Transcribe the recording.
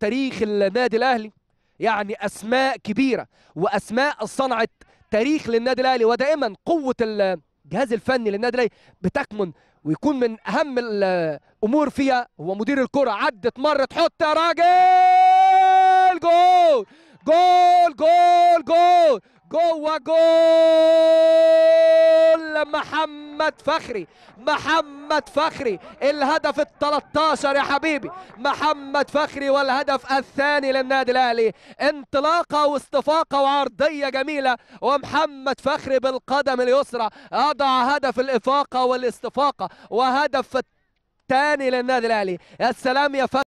تاريخ النادي الأهلي يعني أسماء كبيرة وأسماء صنعت تاريخ للنادي الأهلي ودائما قوة الجهاز الفني للنادي الأهلي بتكمن ويكون من أهم الأمور فيها. هو مدير الكرة عدت مرة تحط يا راجل جول جول جول جول جوه جول محمد فخري. محمد فخري. الهدف ال 13 يا حبيبي. محمد فخري والهدف الثاني للنادي الأهلي. انطلاقة واستفاقة وعرضية جميلة. ومحمد فخري بالقدم اليسرى. أضع هدف الإفاقة والاستفاقة. وهدف الثاني للنادي الأهلي. يا سلام يا فخري.